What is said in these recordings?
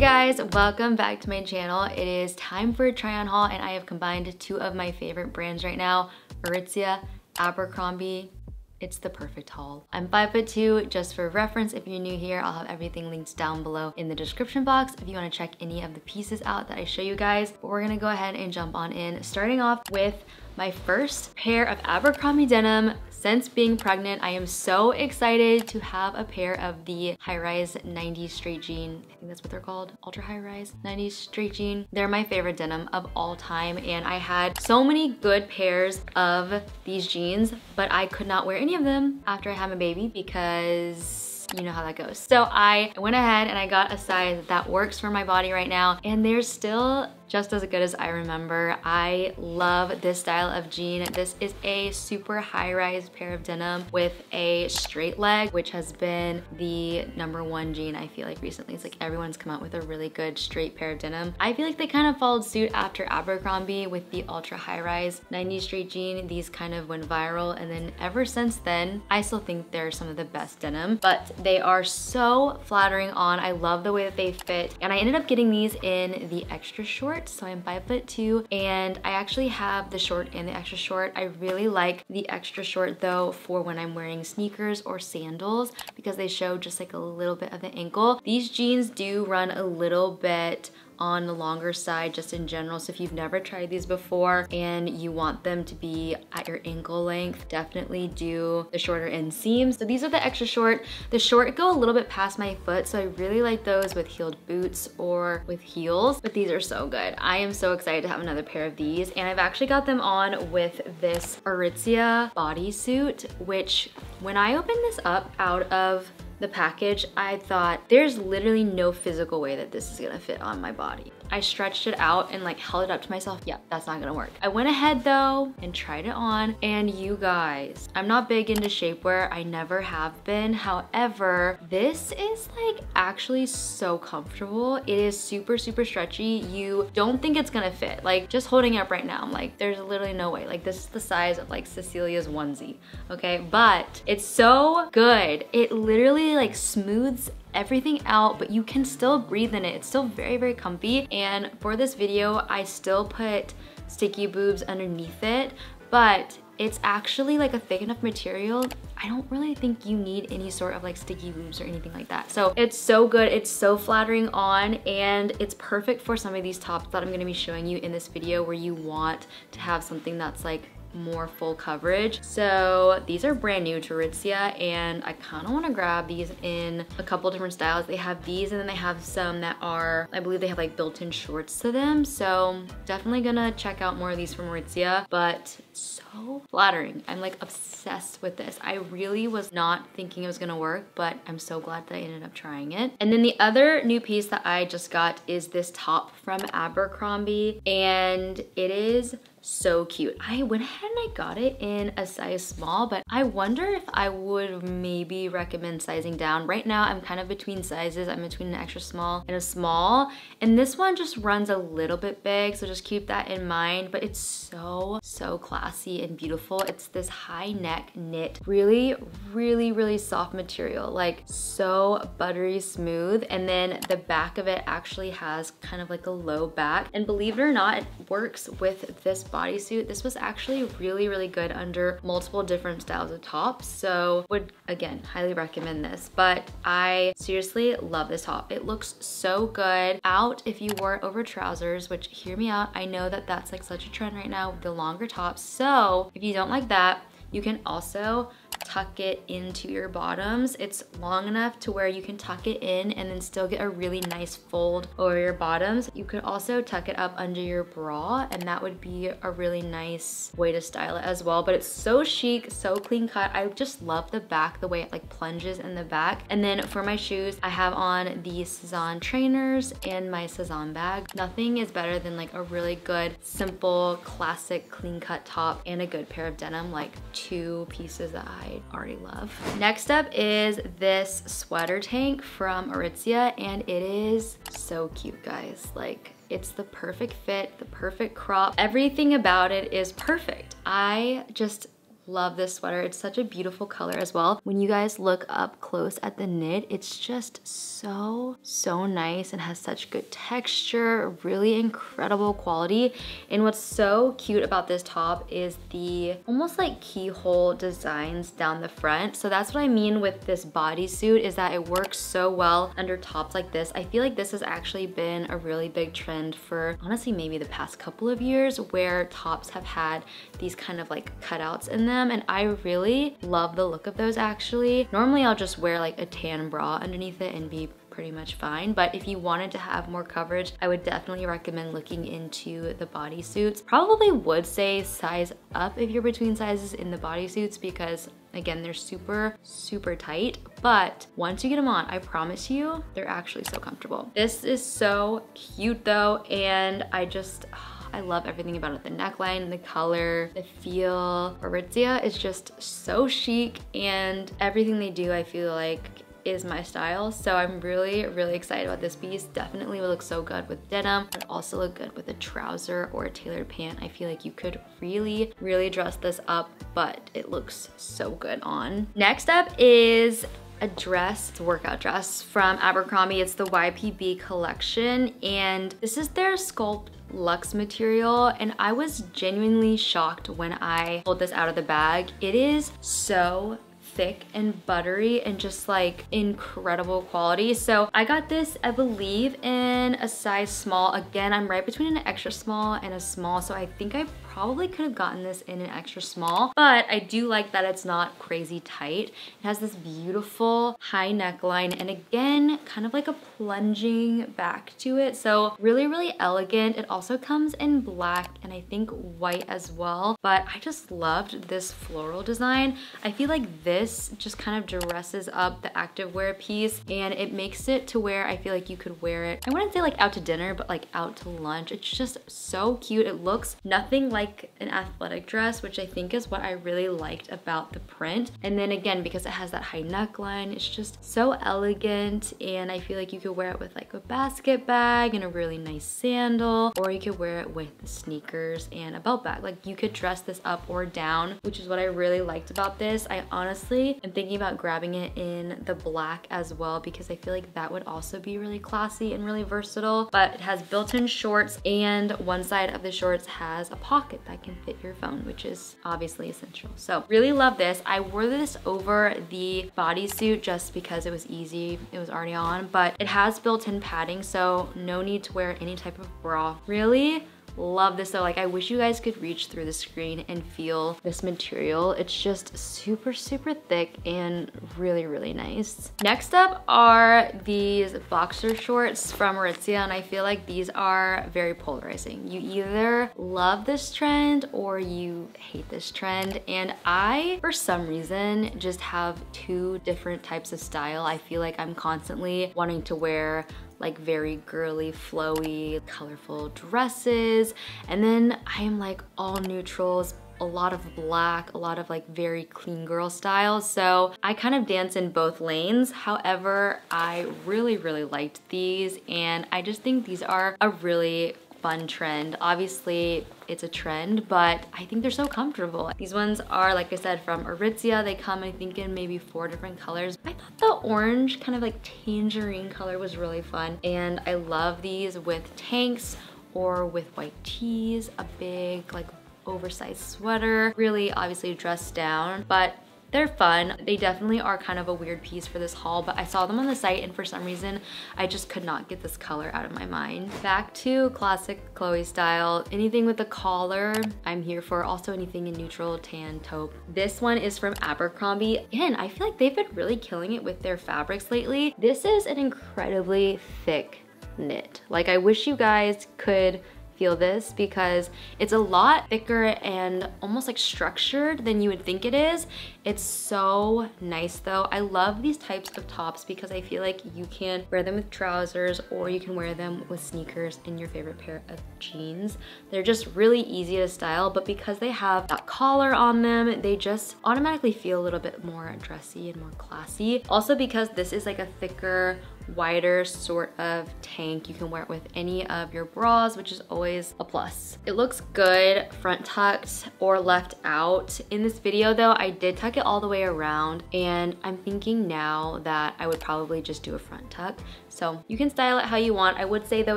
Guys, welcome back to my channel. It is time for a try on haul and I have combined two of my favorite brands right now, Aritzia, Abercrombie, it's the perfect haul. I'm 5 foot 2, just for reference, if you're new here, I'll have everything linked down below in the description box if you wanna check any of the pieces out that I show you guys. But we're gonna go ahead and jump on in, starting off with my first pair of Abercrombie denim since being pregnant, I am so excited to have a pair of the high-rise 90s straight jean. I think that's what they're called, ultra high-rise 90s straight jean. They're my favorite denim of all time and I had so many good pairs of these jeans, but I could not wear any of them after I had my baby because you know how that goes. So I went ahead and I got a size that works for my body right now and they're still just as good as I remember. I love this style of jean. This is a super high-rise pair of denim with a straight leg, which has been the number one jean I feel like recently. It's like everyone's come out with a really good straight pair of denim. I feel like they kind of followed suit after Abercrombie with the ultra high-rise 90s straight jean. These kind of went viral and then ever since then, I still think they're some of the best denim, but they are so flattering on. I love the way that they fit and I ended up getting these in the extra short short, so I'm five foot two, and I actually have the short and the extra short. I really like the extra short though for when I'm wearing sneakers or sandals because they show just like a little bit of the ankle. These jeans do run a little bit on the longer side just in general. So if you've never tried these before and you want them to be at your ankle length, definitely do the shorter inseams. So these are the extra short. The short go a little bit past my foot, so I really like those with heeled boots or with heels, but these are so good. I am so excited to have another pair of these, and I've actually got them on with this Aritzia bodysuit, which when I opened this up out of the package, I thought there's literally no physical way that this is gonna fit on my body. I stretched it out and like held it up to myself. Yeah, that's not gonna work. I went ahead though and tried it on and you guys, I'm not big into shapewear. I never have been. However, this is like actually so comfortable. It is super, super stretchy. You don't think it's gonna fit. Like just holding it up right now, I'm like, there's literally no way. Like this is the size of like Cecilia's onesie, okay? But it's so good. It literally like smooths everything out, but you can still breathe in it. It's still very, very comfy. And for this video, I still put sticky boobs underneath it, but it's actually like a thick enough material. I don't really think you need any sort of like sticky boobs or anything like that. So it's so good. It's so flattering on and it's perfect for some of these tops that I'm gonna be showing you in this video where you want to have something that's like more full coverage. So these are brand new to Aritzia and I kind of want to grab these in a couple different styles. They have these and then they have some that are, I believe they have like built-in shorts to them. So definitely gonna check out more of these from Aritzia, but so flattering. I'm like obsessed with this. I really was not thinking it was gonna work, but I'm so glad that I ended up trying it. And then the other new piece that I just got is this top from Abercrombie and it is so cute. I went ahead and I got it in a size small, but I wonder if I would maybe recommend sizing down. Right now, I'm kind of between sizes. I'm between an extra small and a small, and this one just runs a little bit big, so just keep that in mind, but it's so, so classy and beautiful. It's this high neck knit, really, really, really soft material, like so buttery smooth, and then the back of it actually has kind of like a low back, and believe it or not, it works with this bodysuit. This was actually really, really good under multiple different styles of tops. So would, again, highly recommend this. But I seriously love this top. It looks so good out if you wore it over trousers, which hear me out. I know that that's like such a trend right now with the longer tops. So if you don't like that, you can also tuck it into your bottoms. It's long enough to where you can tuck it in and then still get a really nice fold over your bottoms. You could also tuck it up under your bra and that would be a really nice way to style it as well. But it's so chic, so clean cut. I just love the back, the way it like plunges in the back. And then for my shoes, I have on the Sézane trainers and my Sézane bag. Nothing is better than like a really good, simple, classic, clean cut top and a good pair of denim, like two pieces that I I already love. Next up is this sweater tank from Aritzia and it is so cute guys. Like it's the perfect fit, the perfect crop. Everything about it is perfect. I just love this sweater. It's such a beautiful color as well. When you guys look up close at the knit, it's just so, so nice and has such good texture, really incredible quality. And what's so cute about this top is the almost like keyhole designs down the front. So that's what I mean with this bodysuit is that it works so well under tops like this. I feel like this has actually been a really big trend for honestly maybe the past couple of years where tops have had these kind of like cutouts in them and I really love the look of those actually. Normally I'll just wear like a tan bra underneath it and be pretty much fine. But if you wanted to have more coverage, I would definitely recommend looking into the bodysuits. Probably would say size up if you're between sizes in the bodysuits because Again, they're super, super tight, but once you get them on, I promise you, they're actually so comfortable. This is so cute though, and I just, ah, I love everything about it. The neckline, the color, the feel. Aritzia is just so chic and everything they do I feel like is my style. So I'm really, really excited about this piece. Definitely would look so good with denim and also look good with a trouser or a tailored pant. I feel like you could really, really dress this up, but it looks so good on. Next up is a dress, it's a workout dress from Abercrombie. It's the YPB collection and this is their Sculpt luxe material and I was genuinely shocked when I pulled this out of the bag. It is so thick and buttery and just like incredible quality. So I got this, I believe in a size small. Again, I'm right between an extra small and a small. So I think I probably could have gotten this in an extra small, but I do like that it's not crazy tight. It has this beautiful high neckline and again, kind of like a plunging back to it. So really, really elegant. It also comes in black and I think white as well, but I just loved this floral design. I feel like this just kind of dresses up the activewear piece and it makes it to where I feel like you could wear it. I wouldn't say like out to dinner, but like out to lunch. It's just so cute. It looks nothing like like an athletic dress, which I think is what I really liked about the print. And then again, because it has that high neckline, it's just so elegant and I feel like you could wear it with like a basket bag and a really nice sandal, or you could wear it with sneakers and a belt bag. Like you could dress this up or down, which is what I really liked about this. I honestly am thinking about grabbing it in the black as well because I feel like that would also be really classy and really versatile, but it has built-in shorts and one side of the shorts has a pocket that can fit your phone, which is obviously essential. So really love this. I wore this over the bodysuit just because it was easy. It was already on, but it has built-in padding, so no need to wear any type of bra. Really Love this though, like I wish you guys could reach through the screen and feel this material. It's just super, super thick and really, really nice. Next up are these boxer shorts from Aritzia and I feel like these are very polarizing. You either love this trend or you hate this trend and I, for some reason, just have two different types of style. I feel like I'm constantly wanting to wear like very girly, flowy, colorful dresses. And then I am like all neutrals, a lot of black, a lot of like very clean girl styles. So I kind of dance in both lanes. However, I really, really liked these and I just think these are a really fun trend. Obviously, it's a trend, but I think they're so comfortable. These ones are, like I said, from Aritzia. They come, I think, in maybe four different colors. I thought the orange, kind of like tangerine color was really fun. And I love these with tanks or with white tees, a big like oversized sweater, really obviously dressed down, but they're fun. They definitely are kind of a weird piece for this haul, but I saw them on the site and for some reason, I just could not get this color out of my mind. Back to classic Chloe style. Anything with a collar, I'm here for. Also anything in neutral, tan, taupe. This one is from Abercrombie. Again, I feel like they've been really killing it with their fabrics lately. This is an incredibly thick knit. Like I wish you guys could feel this because it's a lot thicker and almost like structured than you would think it is. It's so nice though. I love these types of tops because I feel like you can wear them with trousers or you can wear them with sneakers and your favorite pair of jeans. They're just really easy to style, but because they have that collar on them, they just automatically feel a little bit more dressy and more classy. Also because this is like a thicker wider sort of tank. You can wear it with any of your bras, which is always a plus. It looks good front tucked or left out. In this video though, I did tuck it all the way around and I'm thinking now that I would probably just do a front tuck. So you can style it how you want. I would say though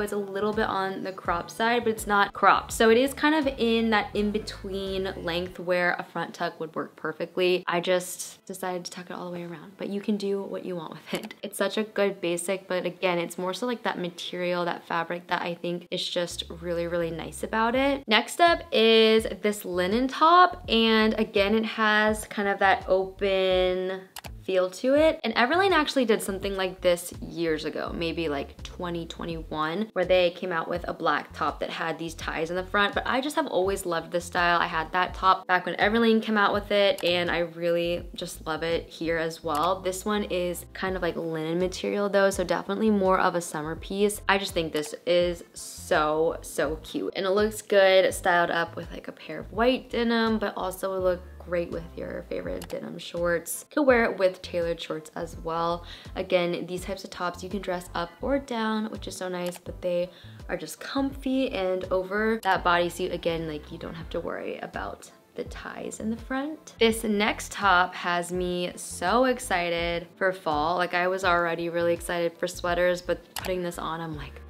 it's a little bit on the crop side, but it's not cropped. So it is kind of in that in-between length where a front tuck would work perfectly. I just decided to tuck it all the way around, but you can do what you want with it. It's such a good basic, but again, it's more so like that material, that fabric that I think is just really, really nice about it. Next up is this linen top. And again, it has kind of that open feel to it. And Everlane actually did something like this years ago, maybe like 2021, where they came out with a black top that had these ties in the front, but I just have always loved this style. I had that top back when Everlane came out with it, and I really just love it here as well. This one is kind of like linen material though, so definitely more of a summer piece. I just think this is so, so cute. And it looks good styled up with like a pair of white denim, but also it look great with your favorite denim shorts. You could wear it with tailored shorts as well. Again, these types of tops you can dress up or down, which is so nice, but they are just comfy and over that bodysuit, again, like you don't have to worry about the ties in the front. This next top has me so excited for fall. Like I was already really excited for sweaters, but putting this on, I'm like,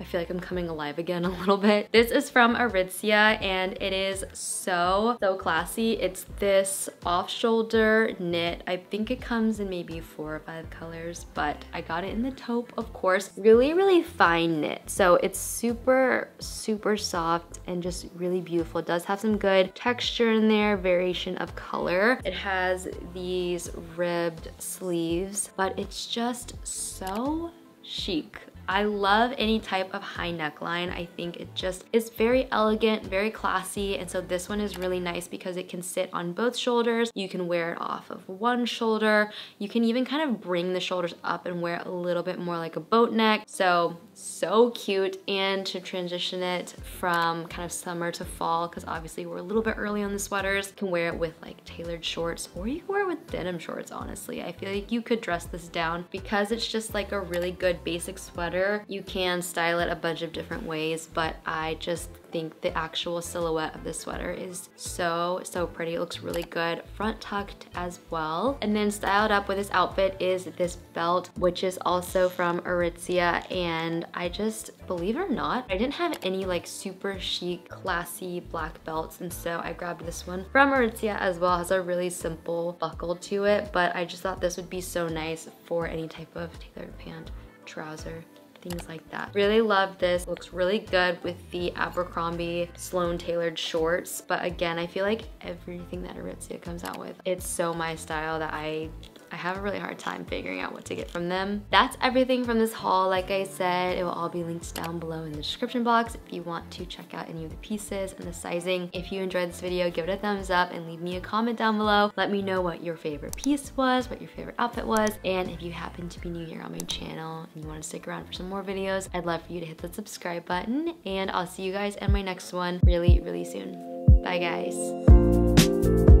I feel like I'm coming alive again a little bit. This is from Aritzia and it is so, so classy. It's this off-shoulder knit. I think it comes in maybe four or five colors, but I got it in the taupe, of course. Really, really fine knit. So it's super, super soft and just really beautiful. It does have some good texture in there, variation of color. It has these ribbed sleeves, but it's just so chic. I love any type of high neckline. I think it just is very elegant, very classy. And so this one is really nice because it can sit on both shoulders. You can wear it off of one shoulder. You can even kind of bring the shoulders up and wear it a little bit more like a boat neck. So so cute and to transition it from kind of summer to fall because obviously we're a little bit early on the sweaters. You can wear it with like tailored shorts or you can wear it with denim shorts honestly. I feel like you could dress this down. Because it's just like a really good basic sweater you can style it a bunch of different ways but I just think the actual silhouette of this sweater is so, so pretty. It looks really good. Front tucked as well. And then styled up with this outfit is this belt, which is also from Aritzia. And I just, believe it or not, I didn't have any like super chic, classy black belts. And so I grabbed this one from Aritzia as well. It has a really simple buckle to it, but I just thought this would be so nice for any type of tailored pant, trouser, things like that. Really love this. Looks really good with the Abercrombie Sloan tailored shorts. But again, I feel like everything that Aritzia comes out with, it's so my style that I I have a really hard time figuring out what to get from them. That's everything from this haul. Like I said, it will all be linked down below in the description box if you want to check out any of the pieces and the sizing. If you enjoyed this video, give it a thumbs up and leave me a comment down below. Let me know what your favorite piece was, what your favorite outfit was, and if you happen to be new here on my channel and you want to stick around for some more videos, I'd love for you to hit the subscribe button, and I'll see you guys in my next one really, really soon. Bye guys.